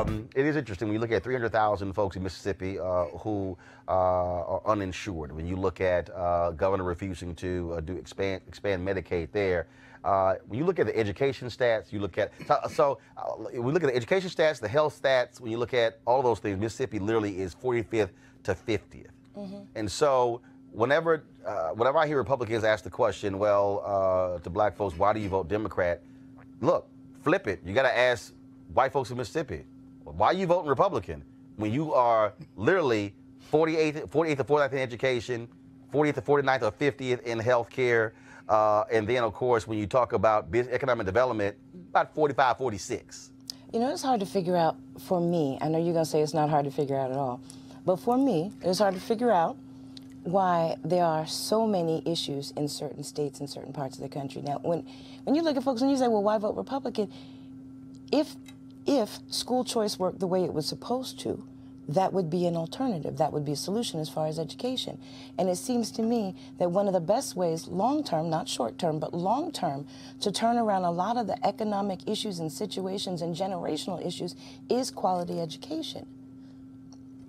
um, it is interesting when you look at 300,000 folks in Mississippi uh, who uh, are uninsured. When you look at uh, governor refusing to uh, do expand expand Medicaid there. Uh, when you look at the education stats, you look at so, so uh, we look at the education stats, the health stats. When you look at all those things, Mississippi literally is 45th to 50th. Mm-hmm. And so whenever uh, whenever I hear Republicans ask the question, well, uh, to black folks, why do you vote Democrat? Look, flip it. You got to ask white folks in Mississippi, why are you voting Republican when you are literally 48th, 48th to 49th in education, 40th to 49th or 50th in healthcare, uh, and then of course when you talk about business, economic development, about 45, 46. You know, it's hard to figure out for me. I know you're going to say it's not hard to figure out at all. But for me, it's hard to figure out why there are so many issues in certain states and certain parts of the country. Now, when, when you look at folks and you say, well, why vote Republican? If, if school choice worked the way it was supposed to, that would be an alternative. That would be a solution as far as education. And it seems to me that one of the best ways, long term, not short term, but long term, to turn around a lot of the economic issues and situations and generational issues is quality education.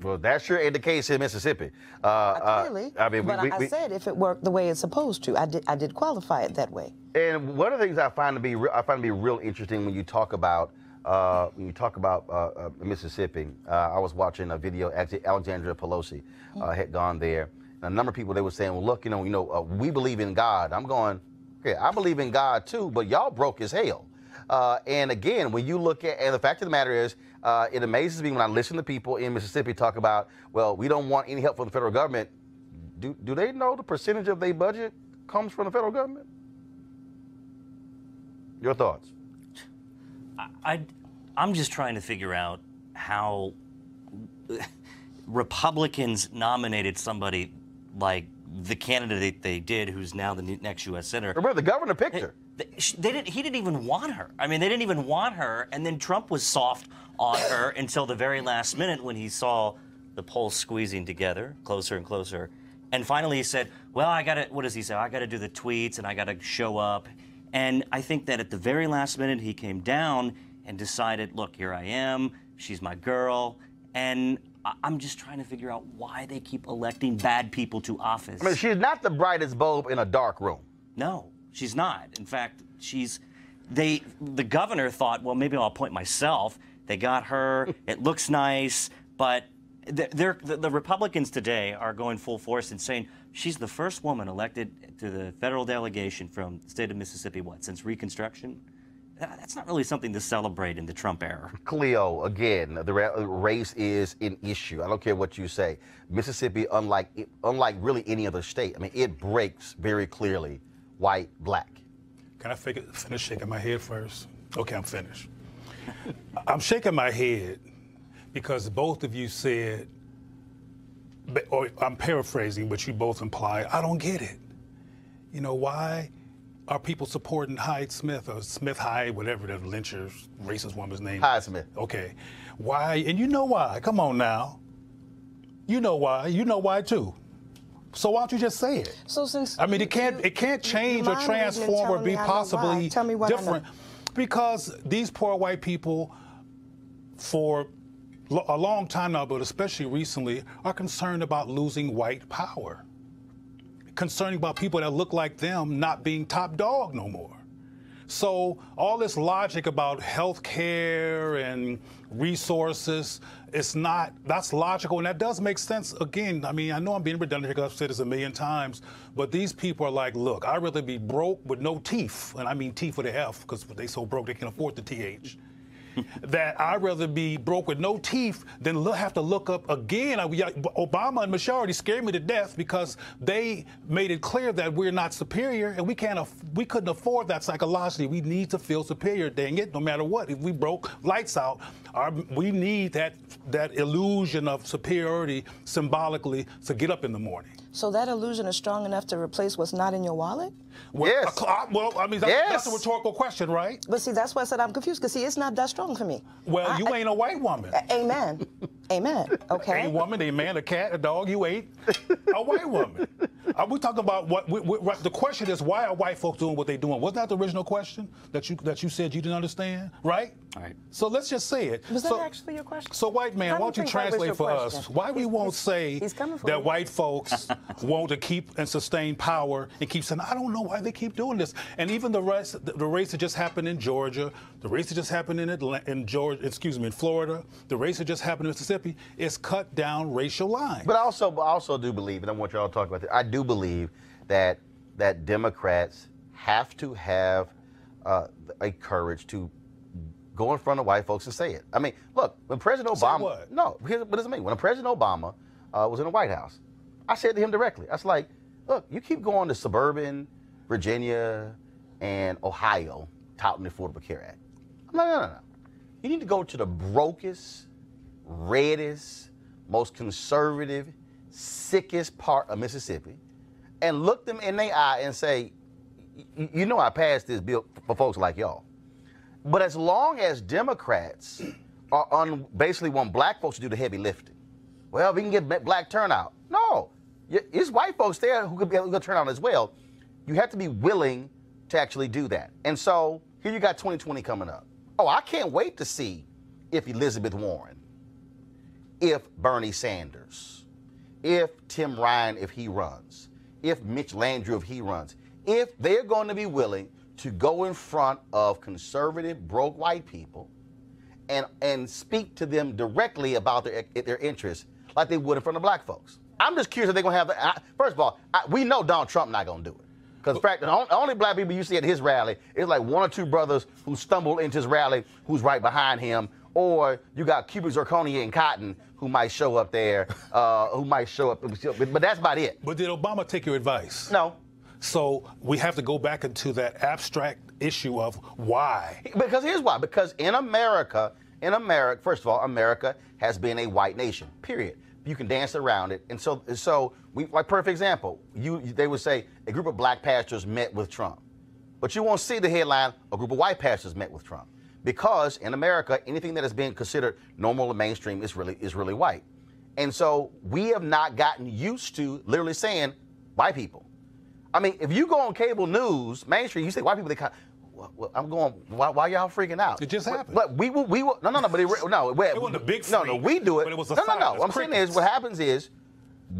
Well, that's sure ain't the case in Mississippi. Uh, uh, clearly, uh, I mean, but we, I, we, said if it worked the way it's supposed to, I did. I did qualify it that way. And one of the things I find to be re- I find to be real interesting when you talk about uh, when you talk about uh, uh, Mississippi. I was watching a video. Actually, Alexandria Pelosi mm-hmm. had gone there, and a number of people they were saying, "Well, look, you know, you know, we believe in God." I'm going, "Okay, I believe in God too, but y'all broke as hell." Uh, and again, when you look at, and the fact of the matter is, uh, it amazes me when I listen to people in Mississippi talk about, well, we don't want any help from the federal government. Do, do they know the percentage of their budget comes from the federal government? Your thoughts? I, I, am just trying to figure out how Republicans nominated somebody like the candidate they did, who's now the next U.S. senator. Remember, the governor picked her. They, they didn't. He didn't even want her. I mean, they didn't even want her. And then Trump was soft on her until the very last minute when he saw the polls squeezing together, closer and closer. And finally, he said, "Well, I got to. What does he say? I got to do the tweets and I got to show up." And I think that at the very last minute, he came down and decided, "Look, here I am. She's my girl." And I'm just trying to figure out why they keep electing bad people to office. I mean, she's not the brightest bulb in a dark room. No, she's not. In fact, she's. They, the governor thought, well, maybe I'll appoint myself. They got her. it looks nice, but the, the Republicans today are going full force and saying she's the first woman elected to the federal delegation from the state of Mississippi. What since Reconstruction? that's not really something to celebrate in the Trump era. Cleo, again, the race is an issue. I don't care what you say. Mississippi, unlike unlike really any other state, I mean, it breaks very clearly white, black. Can I finish shaking my head first? Okay, I'm finished. I'm shaking my head because both of you said, or I'm paraphrasing, but you both imply, I don't get it. You know why? are people supporting Hyde Smith or Smith Hyde, whatever the lyncher's racist woman's name? Hyde Smith. Okay. Why? And you know why. Come on now. You know why. You know why too. So why don't you just say it? So since I mean, it can't you, it can't change or transform or be possibly different because these poor white people, for a long time now, but especially recently, are concerned about losing white power concerning about people that look like them not being top dog no more. So all this logic about health care and resources, it's not, that's logical and that does make sense. Again, I mean, I know I'm being redundant because I've said this a million times, but these people are like, look, I'd rather be broke with no teeth, and I mean teeth with an F because they so broke they can afford the TH that I'd rather be broke with no teeth than have to look up again. Obama and Michelle already scared me to death because they made it clear that we're not superior and we can't we couldn't afford that psychologically. We need to feel superior, dang it, no matter what. If we broke lights out, our, we need that that illusion of superiority symbolically to get up in the morning. So that illusion is strong enough to replace what's not in your wallet? Well, yes. Uh, well, I mean, that's, yes. that's, a rhetorical question, right? But see, that's why I said I'm confused, because see, it's not that strong for me. Well, I, you ain't a white woman. Amen. Amen. Okay. A woman, a man, a cat, a dog, you ain't a white woman. Are we talking about what, we, we, the question is why are white folks doing what they're doing? Wasn't that the original question that you that you said you didn't understand, right? All right. So let's just say it. Was so, that actually your question? So, white man, I why don't you don't think that was translate for question. us why we He's- won't he's- say he's that you. white folks want to keep and sustain power and keep saying, I don't know why they keep doing this. And even the rest, the, the race that just happened in Georgia, the race that just happened in Atlanta, in Georgia, excuse me, in Florida, the race that just happened in Mississippi, is cut down racial lines. But I also, I also do believe, and I want y'all to talk about this. I do believe that that Democrats have to have uh, a courage to go in front of white folks and say it. I mean, look, when President Say Obama, what? no, here's what does it mean? When President Obama uh, was in the White House, I said to him directly, I was like, look, you keep going to suburban Virginia and Ohio touting the Affordable Care Act. I'm like, no, no, no. You need to go to the brokest, reddest, most conservative, sickest part of Mississippi and look them in their eye and say, you know I passed this bill for folks like y'all. But as long as Democrats are on basically want black folks to do the heavy lifting, well, if we can get black turnout. No, it's white folks there who could be able to turn out as well. You have to be willing to actually do that. And so here you got 2020 coming up. Oh, I can't wait to see if Elizabeth Warren, if Bernie Sanders, if Tim Ryan, if he runs, if Mitch Landrieu, if he runs, if they're going to be willing to go in front of conservative, broke white people and, and speak to them directly about their, their interests like they would in front of black folks. I'm just curious if they're going to have the. I, first of all, I, we know Donald Trump not going to do it. Because in fact, the on- only black people you see at his rally is like one or two brothers who stumble into his rally who's right behind him, or you got Cubic Zirconia and Cotton who might show up there, uh, who might show up, but that's about it. but did Obama take your advice? No, So we have to go back into that abstract issue of why. Because here's why. Because in America, in America, first of all, America has been a white nation. Period. You can dance around it, and so so we like perfect example. You they would say a group of black pastors met with Trump, but you won't see the headline a group of white pastors met with Trump because in America anything that is being considered normal or mainstream is really is really white, and so we have not gotten used to literally saying white people. I mean, if you go on cable news, mainstream, you say white people, they kind well, well, I'm going, why, why y'all freaking out? It just happened. But we will, we will, no, no, no, but it, no, it, wasn't a big No, no, we do it. but it was a no, no, no. What I'm saying is, what happens is,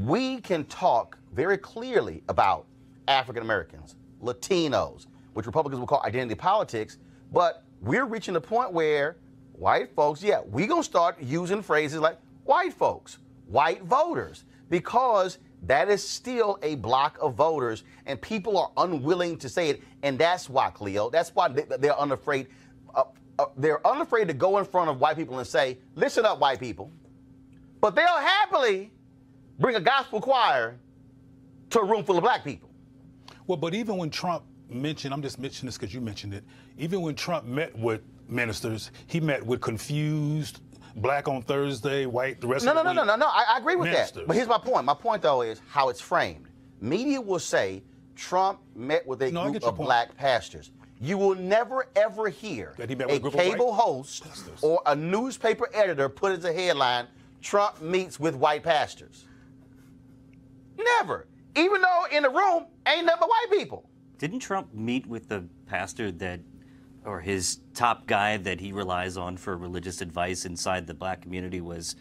we can talk very clearly about African Americans, Latinos, which Republicans will call identity politics, but we're reaching the point where white folks, yeah, we gonna start using phrases like white folks, white voters, because that is still a block of voters, and people are unwilling to say it, and that's why, Cleo, that's why they, they're unafraid. Uh, uh, they're unafraid to go in front of white people and say, "Listen up, white people," but they'll happily bring a gospel choir to a room full of black people. Well, but even when Trump mentioned, I'm just mentioning this because you mentioned it, even when Trump met with ministers, he met with confused, black on Thursday, white the rest No, of no, the no, no, week. no, no. I, I agree with Ministers. that. But here's my point. My point, though, is how it's framed. Media will say Trump met with a No, group of point. black pastors. You will never ever hear That he met with a a group of white cable host pastors. or a newspaper editor put as a headline, Trump meets with white pastors. Never. Even though in the room ain't nothing but white people. Didn't Trump meet with the pastor that, or his top guy that he relies on for religious advice inside the black community was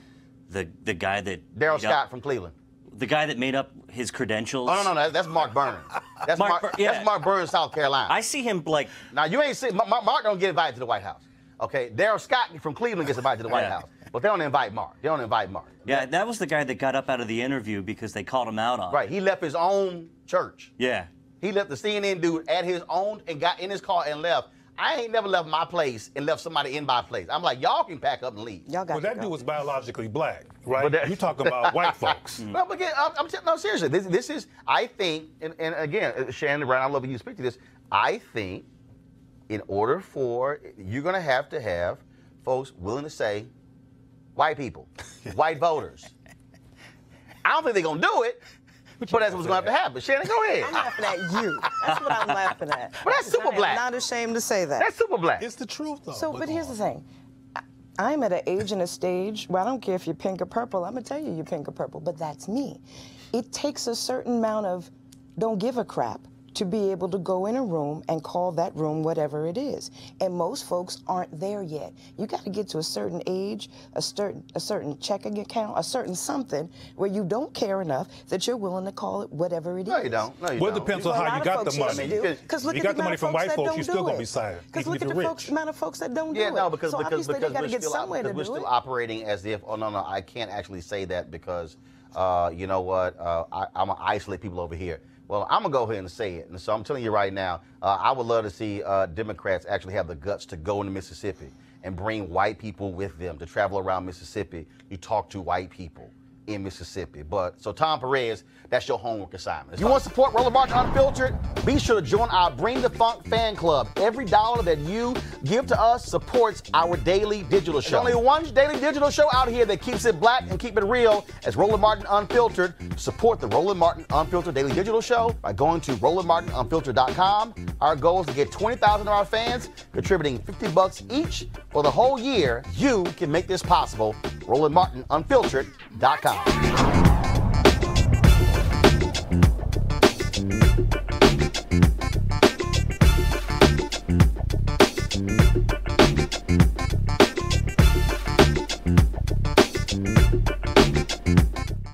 the the guy that Darrell made up- Scott from Cleveland. the guy that made up his credentials. Oh, no, no, no. That's Mark Burns. That's Mark Mark, Bur- yeah. that's Mark Burns, South Carolina. I see him like Now you ain't see Mark, Mark don't get invited to the White House. Okay, Darrell Scott from Cleveland gets invited to the White Yeah. House, but they don't invite Mark. They don't invite Mark. yeah, that was the guy that got up out of the interview because they called him out on. Right. He left his own church. Yeah. He left the CNN dude at his own and got in his car and left. I ain't never left my place and left somebody in my place. I'm like, y'all can pack up and leave. Y'all got Well, that go. dude was biologically black, right? But that- you talking about white folks. No, but again, I'm, I'm t- no seriously. This, this is, I think, and, and again, uh, Shannon Brown, I love when you speak to this. I think, in order for you're going to have to have folks willing to say, white people, white voters. I don't think they're going to do it, but that's what's going to have to happen. Shannon, go ahead. I'm laughing at you. That's what I'm laughing at. But that's super I am black. Not ashamed to say that. That's super black. It's the truth, though. So, but here's the thing. I- I'm at an age and a stage where I don't care if you're pink or purple. I'm gonna tell you you're pink or purple, but that's me. It takes a certain amount of don't give a crap to be able to go in a room and call that room whatever it is. And most folks aren't there yet. You got to get to a certain age, a certain a certain checking account, a certain something where you don't care enough that you're willing to call it whatever it is. No, you don't. No, you Well, it don't. depends on Well, a how lot you of got the folks yes, money. you do. You- 'Cause look you at got the the money amount of from white folks, don't you're still gonna be sad, Because look at the folks, amount of folks that don't Yeah, do no, it. because so because obviously because they got to we're still, some way to because we're do still it. operating as if oh no no I can't actually say that because uh, you know what uh, I, I'm gonna isolate people over here. Well, I'm gonna go ahead and say it, and so I'm telling you right now, uh, I would love to see uh, Democrats actually have the guts to go into Mississippi and bring white people with them to travel around Mississippi. You talk to white people in Mississippi. But so Tom Perez, that's your homework assignment. If you want to support Roland Martin Unfiltered, be sure to join our Bring the Funk fan club. Every dollar that you give to us supports our daily digital show. There's only one daily digital show out here that keeps it black and keep it real as Roland Martin Unfiltered. Support the Roland Martin Unfiltered daily digital show by going to RolandMartinUnfiltered.com. Our goal is to get 20,000 of our fans contributing 50 bucks each for the whole year. You can make this possible. RolandMartinUnfiltered.com.